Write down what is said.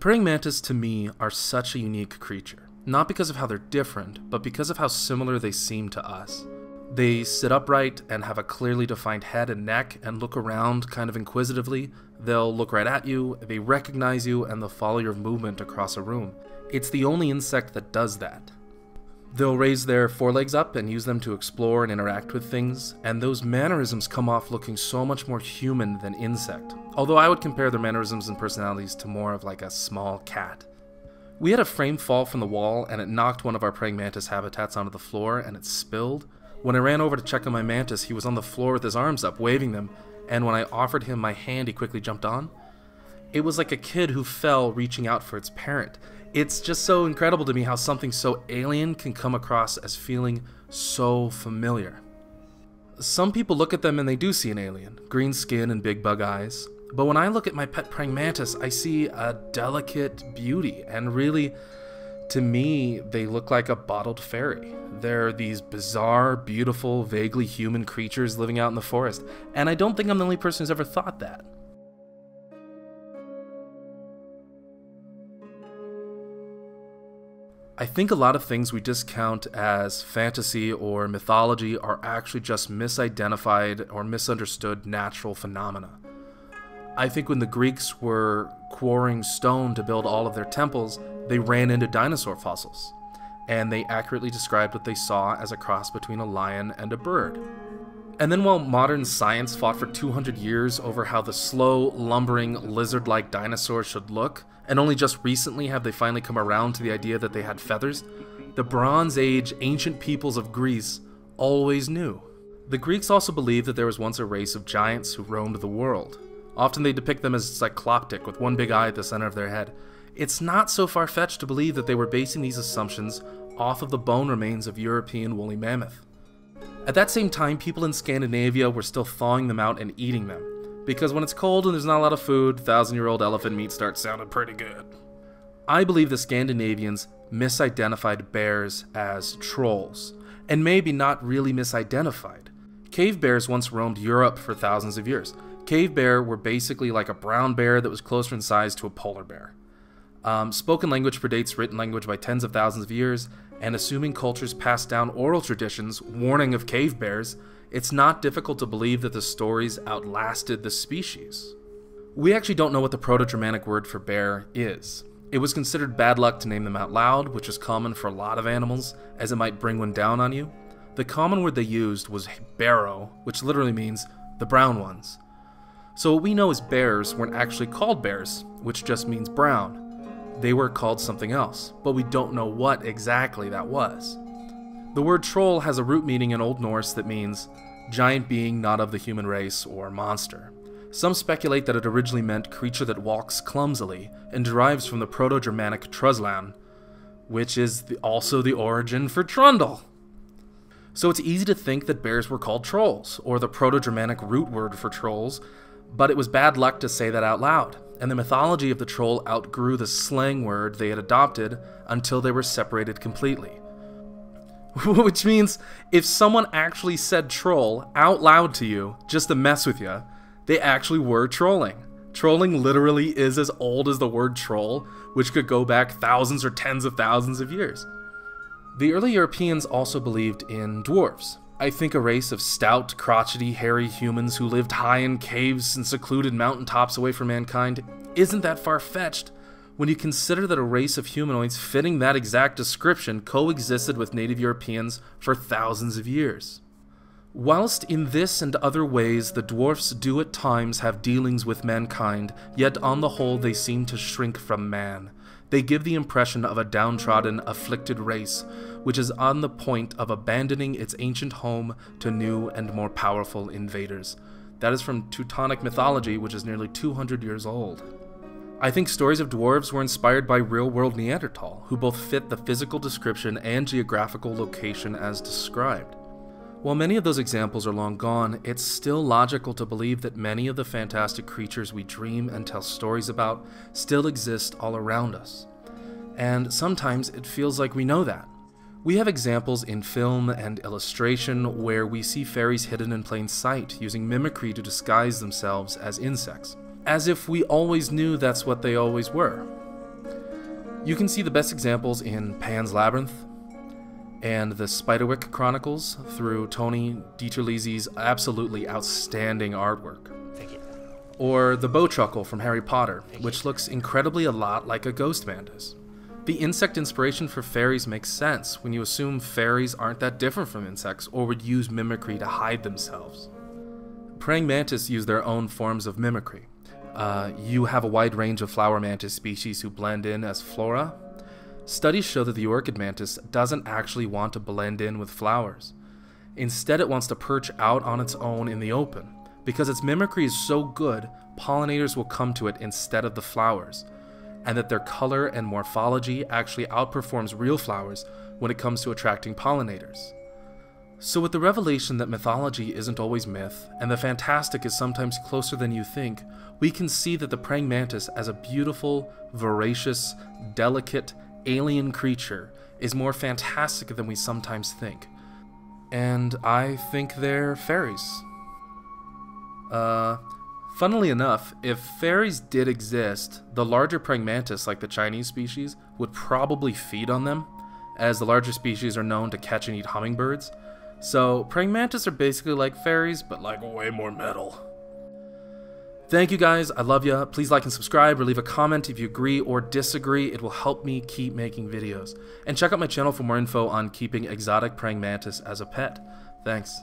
Praying mantis to me are such a unique creature, not because of how they're different, but because of how similar they seem to us. They sit upright and have a clearly defined head and neck and look around kind of inquisitively. They'll look right at you, they recognize you, and they'll follow your movement across a room. It's the only insect that does that. They'll raise their forelegs up and use them to explore and interact with things, and those mannerisms come off looking so much more human than insect. Although I would compare their mannerisms and personalities to more of like a small cat. We had a frame fall from the wall and it knocked one of our praying mantis habitats onto the floor and it spilled. When I ran over to check on my mantis, he was on the floor with his arms up, waving them, and when I offered him my hand, he quickly jumped on. It was like a kid who fell reaching out for its parent. It's just so incredible to me how something so alien can come across as feeling so familiar. Some people look at them and they do see an alien green skin and big bug eyes. But when I look at my pet praying mantis, I see a delicate beauty, and really, to me, they look like a bottled fairy. They're these bizarre, beautiful, vaguely human creatures living out in the forest, and I don't think I'm the only person who's ever thought that. I think a lot of things we discount as fantasy or mythology are actually just misidentified or misunderstood natural phenomena. I think when the Greeks were quarrying stone to build all of their temples, they ran into dinosaur fossils, and they accurately described what they saw as a cross between a lion and a bird. And then while modern science fought for 200 years over how the slow, lumbering, lizard like dinosaur should look, and only just recently have they finally come around to the idea that they had feathers, the Bronze Age ancient peoples of Greece always knew. The Greeks also believed that there was once a race of giants who roamed the world. Often they depict them as cycloptic, with one big eye at the center of their head. It's not so far fetched to believe that they were basing these assumptions off of the bone remains of European woolly mammoth. At that same time, people in Scandinavia were still thawing them out and eating them, because when it's cold and there's not a lot of food, thousand year old elephant meat starts sounding pretty good. I believe the Scandinavians misidentified bears as trolls, and maybe not really misidentified. Cave bears once roamed Europe for thousands of years. Cave bear were basically like a brown bear that was closer in size to a polar bear. Um, spoken language predates written language by tens of thousands of years, and assuming cultures passed down oral traditions warning of cave bears, it's not difficult to believe that the stories outlasted the species. We actually don't know what the Proto Germanic word for bear is. It was considered bad luck to name them out loud, which is common for a lot of animals, as it might bring one down on you. The common word they used was barrow, which literally means the brown ones. So what we know is bears weren't actually called bears, which just means brown. They were called something else, but we don't know what exactly that was. The word troll has a root meaning in Old Norse that means giant being not of the human race or monster. Some speculate that it originally meant creature that walks clumsily and derives from the Proto Germanic Truslan, which is the, also the origin for Trundle. So it's easy to think that bears were called trolls, or the Proto Germanic root word for trolls, but it was bad luck to say that out loud and the mythology of the troll outgrew the slang word they had adopted until they were separated completely. Which means if someone actually said troll out loud to you just to mess with you, they actually were trolling. Trolling literally is as old as the word troll, which could go back thousands or tens of thousands of years. The early Europeans also believed in dwarves, I think a race of stout, crotchety, hairy humans who lived high in caves and secluded mountaintops away from mankind isn't that far fetched when you consider that a race of humanoids fitting that exact description coexisted with native Europeans for thousands of years. Whilst in this and other ways the dwarfs do at times have dealings with mankind, yet on the whole they seem to shrink from man. They give the impression of a downtrodden, afflicted race, which is on the point of abandoning its ancient home to new and more powerful invaders. That is from Teutonic mythology, which is nearly 200 years old. I think stories of dwarves were inspired by real world Neanderthal, who both fit the physical description and geographical location as described. While many of those examples are long gone, it's still logical to believe that many of the fantastic creatures we dream and tell stories about still exist all around us. And sometimes it feels like we know that. We have examples in film and illustration where we see fairies hidden in plain sight using mimicry to disguise themselves as insects, as if we always knew that's what they always were. You can see the best examples in Pan's Labyrinth and the Spiderwick Chronicles through Tony DiTerlizzi's absolutely outstanding artwork. Or the Bowtruckle from Harry Potter, which looks incredibly a lot like a ghost mantis. The insect inspiration for fairies makes sense when you assume fairies aren't that different from insects or would use mimicry to hide themselves. Praying mantis use their own forms of mimicry. Uh, you have a wide range of flower mantis species who blend in as flora. Studies show that the orchid mantis doesn't actually want to blend in with flowers. Instead, it wants to perch out on its own in the open. Because its mimicry is so good, pollinators will come to it instead of the flowers, and that their color and morphology actually outperforms real flowers when it comes to attracting pollinators. So, with the revelation that mythology isn't always myth, and the fantastic is sometimes closer than you think, we can see that the praying mantis, as a beautiful, voracious, delicate, alien creature, is more fantastic than we sometimes think. And I think they're fairies. Uh, funnily enough, if fairies did exist, the larger praying mantis, like the Chinese species, would probably feed on them, as the larger species are known to catch and eat hummingbirds. So, praying mantis are basically like fairies, but like way more metal. Thank you guys, I love you. Please like and subscribe or leave a comment if you agree or disagree. It will help me keep making videos. And check out my channel for more info on keeping exotic praying mantis as a pet. Thanks.